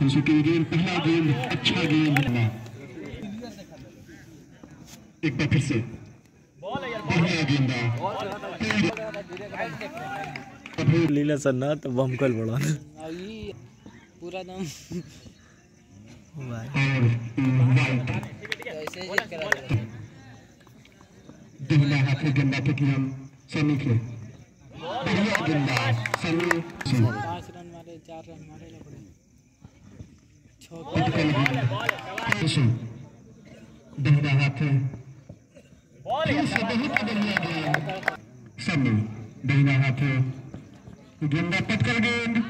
की गेंद पहला गेंद अच्छा गेंद एक बार फिर से। बढ़िया गेंदा लीला सन्ना तो बमकल बड़ा पूरा दम दहला हाथ में गेंदा पे किया सनी के। बढ़िया गेंदा सनी पाँच रन मारे चार रन मारे दहला हाथ बहुत बढ़िया गेंद दहला हाथ गेंदा पटकल गेंद।